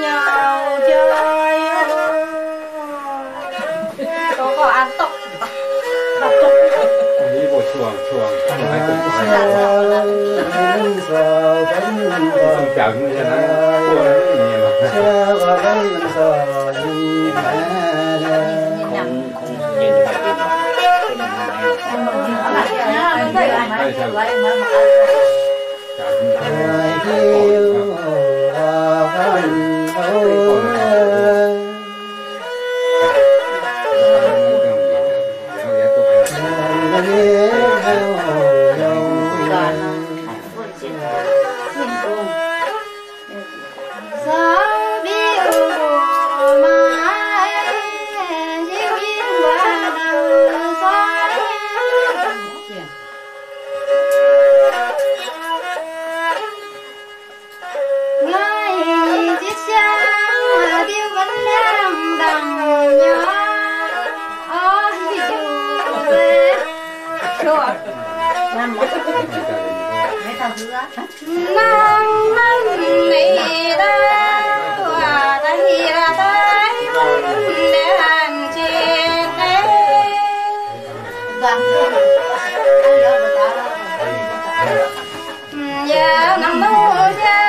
nhau chơi có có ăn tóc tóc chuồng chuồng không phải cùng phải không chậm như thế này cua rất nhiều Hãy subscribe cho kênh Ghiền Mì Gõ Để không bỏ lỡ những video hấp dẫn Nam nâng nị đa hòa đây là tới mong để hành trên đây dạ nằm đâu